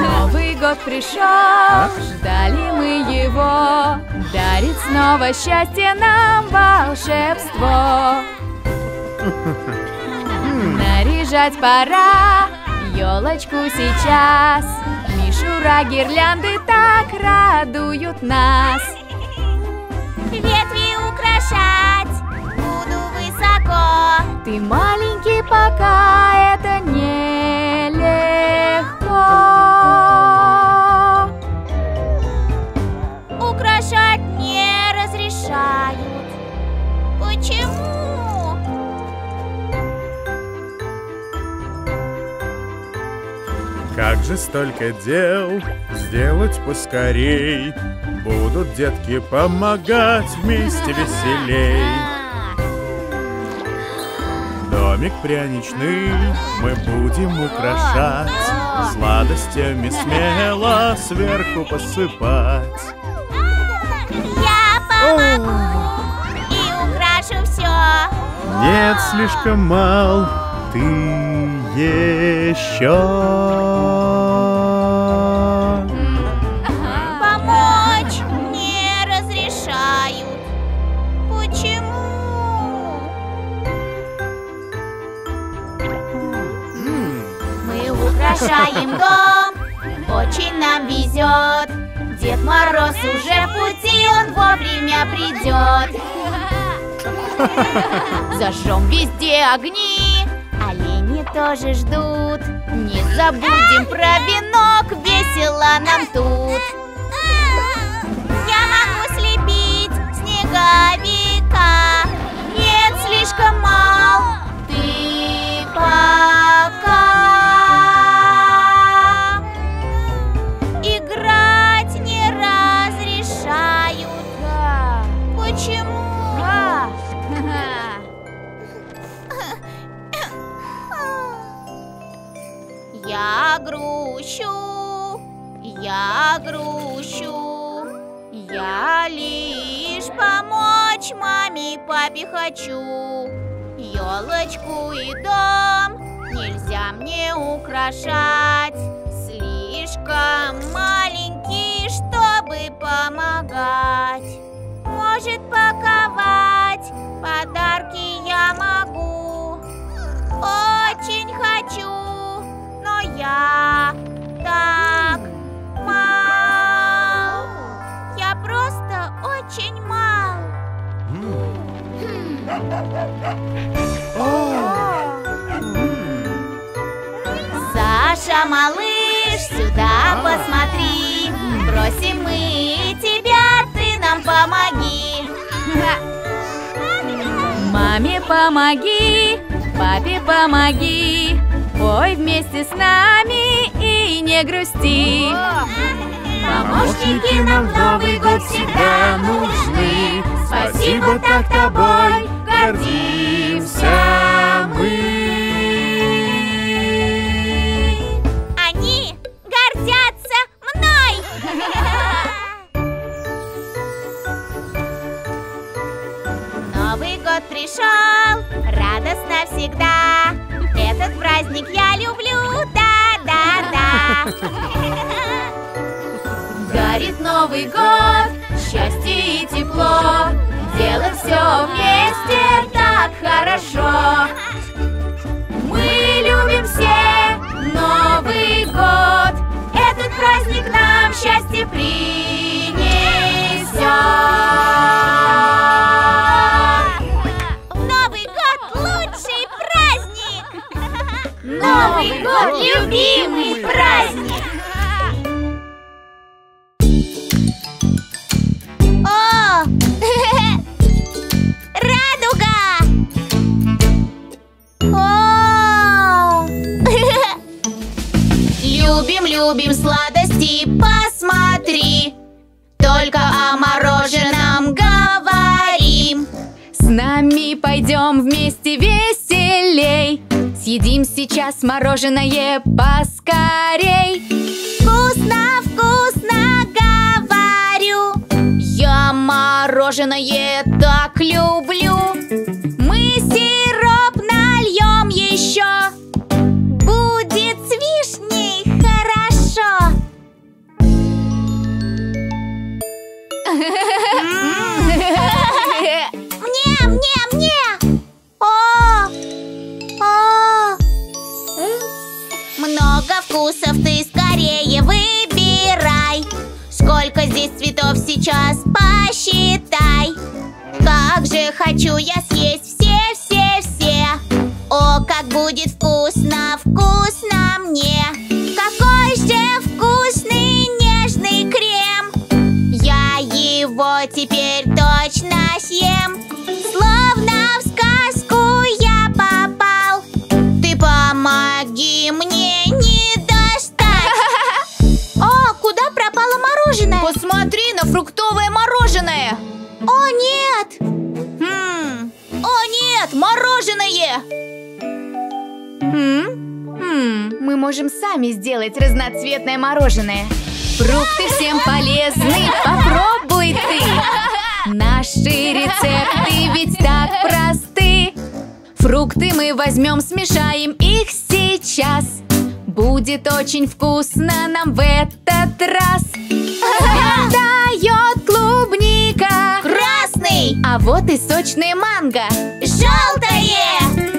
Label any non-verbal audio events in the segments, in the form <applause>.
Новый год пришел, ждали мы его. Дарит снова счастье нам волшебство. Наряжать пора елочку сейчас. Мишура гирлянды так радуют нас. Ветви высоко Ты маленький пока, это нелегко. Украшать не разрешают. Почему? Как же столько дел сделать поскорей? Будут детки помогать вместе веселей Домик пряничный мы будем украшать. Сладостями смело сверху посыпать. Я помогу и украшу все Нет, слишком мал ты еще украшаем дом Очень нам везет. Дед Мороз уже в пути Он вовремя придет. <laughs> Зажжем везде огни Олени тоже ждут. Не забудем про венок Весело нам тут. Я могу слепить снеговика. Нет, слишком мал. Ты пока грущу, я грущу, я лишь помочь маме и папе хочу. Елочку и дом нельзя мне украшать, слишком маленький, чтобы помогать. Помоги, папе помоги Пой вместе с нами и не грусти. Помощники нам в Новый год всегда нужны. Спасибо, так тобой гордимся мы всегда. Этот праздник я люблю, да-да-да. <laughs> Дарит Новый год, счастье и тепло. Делать все вместе так хорошо. Мы любим все Новый год. Этот праздник нам счастье принесет Новый год любимый праздник О! <laughs> Радуга! О! <laughs> Любим, любим сладости, посмотри. Только о мороженом говорим. С нами пойдем вместе веселей Съедим сейчас мороженое поскорей Вкусно, вкусно говорю. Я мороженое так люблю теперь точно съем Словно в сказку я попал Ты помоги мне не достать О, куда пропало мороженое? Посмотри на фруктовое мороженое! О, нет! Хм, О, нет, мороженое! М? М, Мы можем сами сделать разноцветное мороженое. Фрукты всем полезны, попробуй ты. Наши рецепты ведь так просты. Фрукты мы возьмем, смешаем их сейчас. Будет очень вкусно нам в этот раз. Дает клубника, Красный! а вот и сочная манго. Желтое!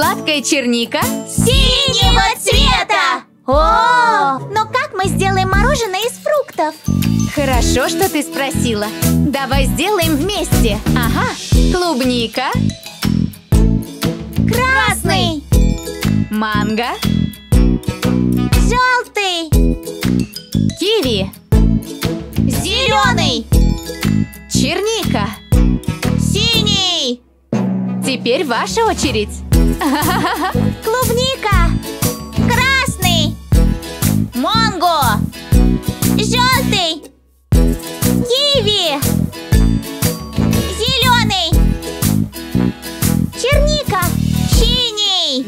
Сладкая черника? Синего цвета! О, но как мы сделаем мороженое из фруктов? Хорошо, что ты спросила. Давай сделаем вместе. Ага, клубника, Красный! манго, Желтый! киви, Зеленый! черника. Синий! Теперь ваша очередь. <laughs> Клубника! Красный! Манго! Желтый! Киви! Зеленый! Черника! Синий!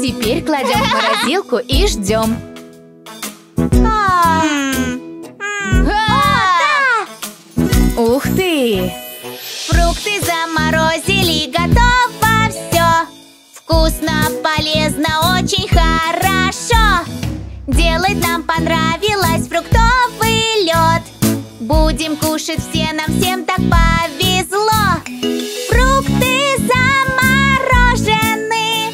Теперь кладем в морозилку и ждем. Фруктовый лед. Будем кушать все, нам всем так повезло. Фрукты заморожены.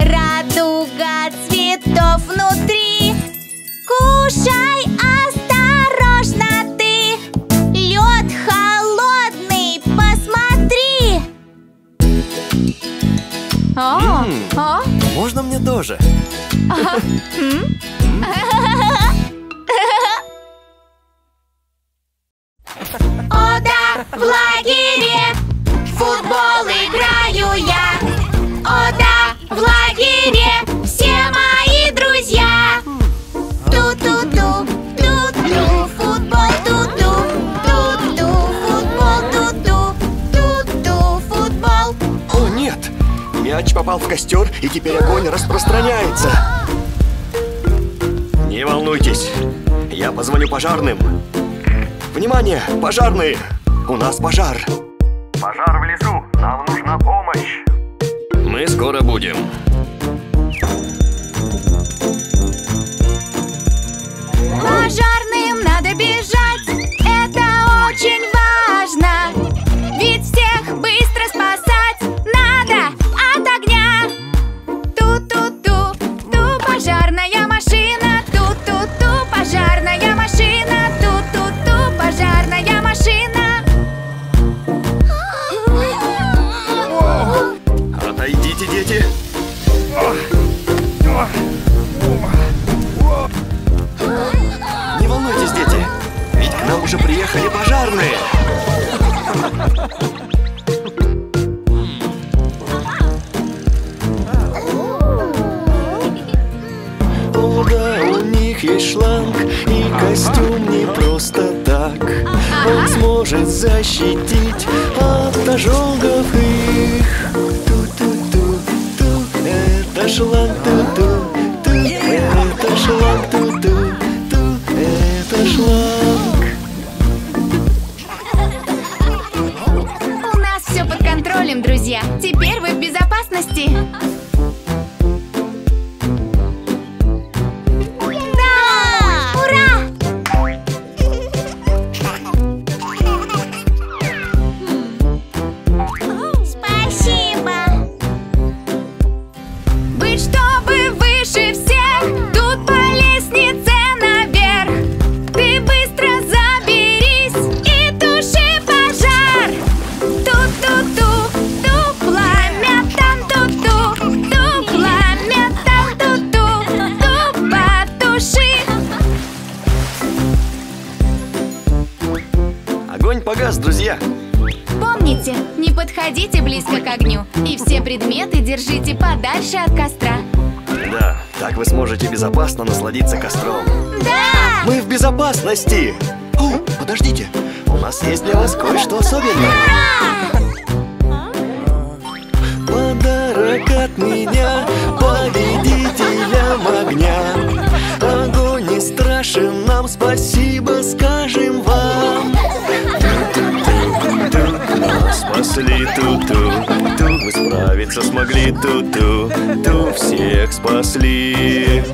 Радуга цветов внутри. Кушай осторожно ты. Лед холодный, посмотри. О, М. о, Можно мне тоже? О <laughs> попал в костер, и теперь огонь распространяется. Не волнуйтесь, я позвоню пожарным. Внимание, пожарные! У нас пожар. Пожар в лесу, нам нужна помощь. Мы скоро будем. Есть шланг и костюм не просто так. Он сможет защитить от ожогов их. Ту-ту-ту-ту, это шланг ту-ту, ту, это шланг ту-ту, ту, это шланг. У нас все под контролем, друзья Теперь вы в безопасности Огонь погас, друзья. Помните, не подходите близко к огню И все предметы держите подальше от костра Да, так вы сможете безопасно насладиться костром. Да! Мы в безопасности! О, подождите, у нас есть для вас кое-что особенное. Подарок от меня победителям огня. Огонь не страшен нам, спасибо скажем вам. Спасли ту-ту, ту мы справиться смогли ту-ту, ту всех спасли.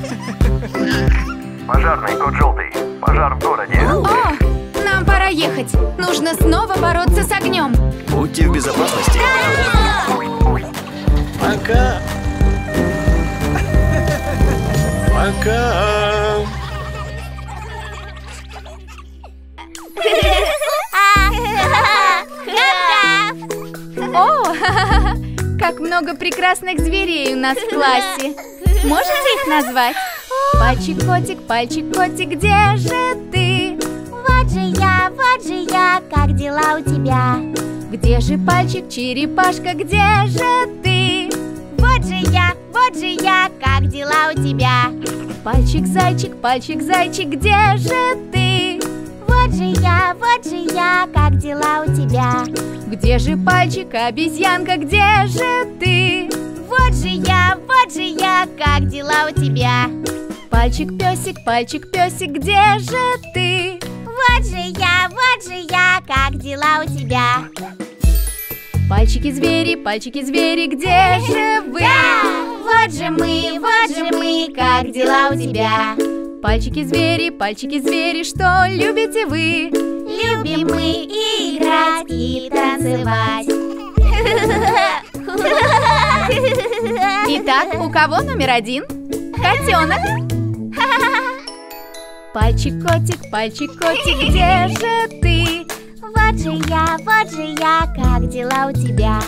Пожарный кот желтый. Пожар в городе. О, нам пора ехать Нужно снова бороться с огнем Будьте в безопасности. Пока. Пока. <laughs> О, <laughs> как много прекрасных зверей у нас в классе Можете их назвать? Пальчик-котик, пальчик-котик, где же ты? Вот же я, вот же я, как дела у тебя? Где же пальчик, черепашка, где же ты? Вот же я, вот же я, как дела у тебя? Пальчик-зайчик, пальчик-зайчик, где же ты? Вот же я, вот же я, как дела у тебя? Где же пальчик, обезьянка, где же ты? Вот же я, вот же я, как дела у тебя? Пальчик-песик, пальчик-песик, где же ты? Вот же я, вот же я, как дела у тебя? Пальчики-звери, пальчики-звери, где же вы? Вот же мы, вот же мы, как дела у тебя? Пальчики-звери, пальчики-звери, что любите вы? Любим мы и играть, и танцевать. Итак, у кого номер один? Котенок. Пальчик-котик, пальчик-котик, где же ты? Вот же я, вот же я, как дела у тебя?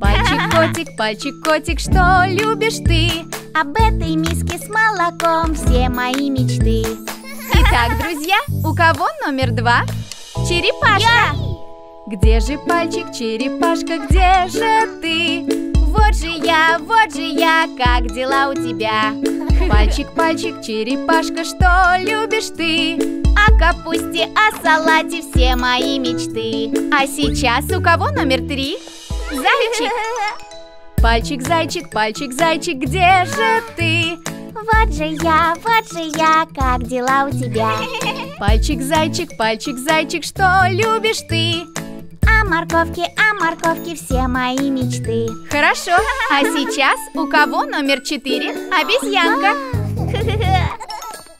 Пальчик-котик, пальчик-котик, что любишь ты? Об этой миске с молоком все мои мечты. Итак, друзья, у кого номер два? Черепашка. Где же пальчик, черепашка, где же ты? Вот же я, вот же я, как дела у тебя? Пальчик, пальчик, черепашка, что любишь ты? О капусте, о салате все мои мечты. А сейчас у кого номер три? Зайчик. <laughs> Пальчик, зайчик, пальчик, зайчик, где же ты? Вот же я, вот же я, как дела у тебя? <laughs> Пальчик, зайчик, пальчик, зайчик, что любишь ты? А морковки, а морковки все мои мечты. Хорошо, а <laughs> сейчас у кого номер четыре? Обезьянка. <laughs>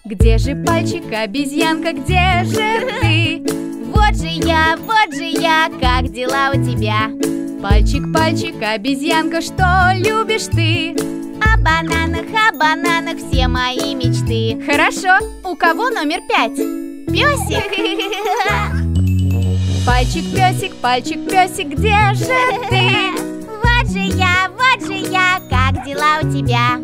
Где же пальчик, обезьянка, где же ты? Вот же я, вот же я, как дела у тебя? Пальчик, пальчик, обезьянка, что любишь ты? О бананах, о бананах все мои мечты. Хорошо, у кого номер пять? Песик. Пальчик, песик, пальчик, песик, где же ты? Вот же я, вот же я, как дела у тебя?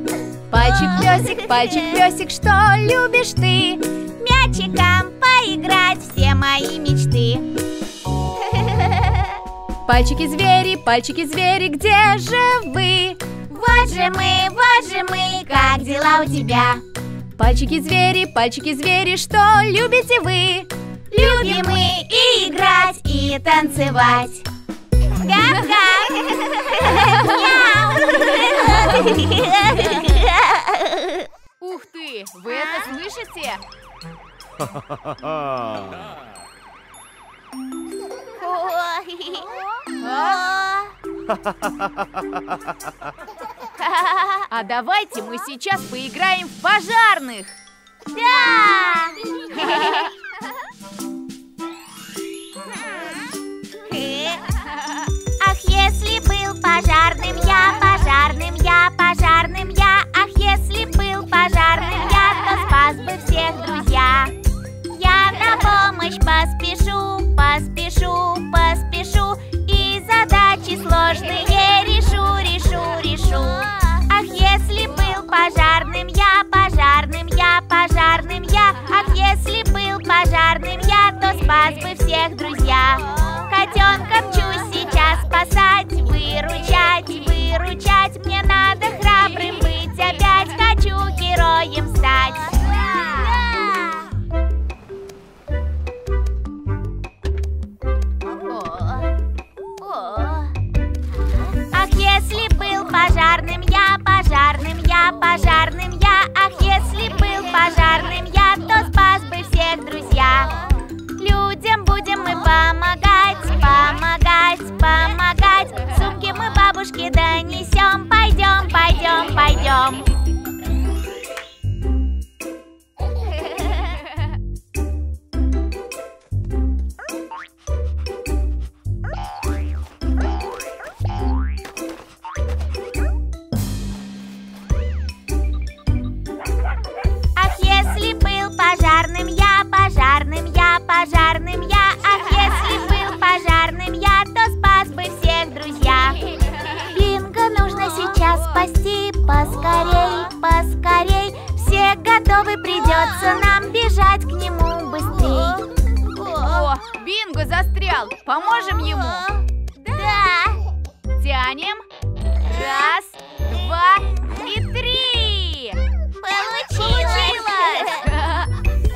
Пальчик, песик, пальчик, песик, что любишь ты? Мячиком поиграть все мои мечты. Пальчики-звери, пальчики-звери, где же вы? Вот же мы, вот же мы, как дела у тебя? Пальчики-звери, пальчики-звери, что любите вы? Любим мы и играть, и танцевать. Гав-гав! Мяу! Ух ты, вы это слышите? <laughs> <laughs> <laughs> А давайте мы сейчас поиграем в пожарных. Да! <laughs> <laughs> всех друзья. Котенка мчусь сейчас спасать, выручать. Бинго застрял. Поможем ему. Да, Тянем. Раз, два и три. получилось!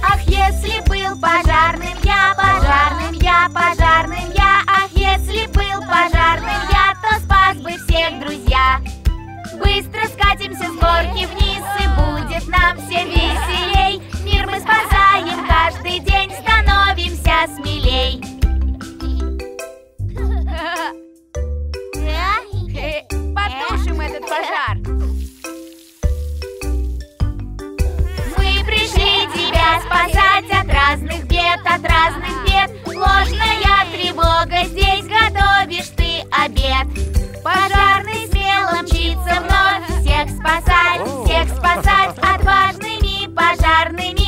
Ах, если был пожарным я, пожарным я, пожарным я Ах, если был пожарным я, то спас бы всех, друзья Быстро скатимся с горки вниз и будет нам всем веселей Мир мы спасаем каждый день, становимся смелей. Потушим этот пожар. Мы пришли тебя спасать от разных бед, от разных бед. Ложная тревога, здесь готовишь ты обед. Пожарный смело мчится вновь Всех спасать, всех спасать. Отважными пожарными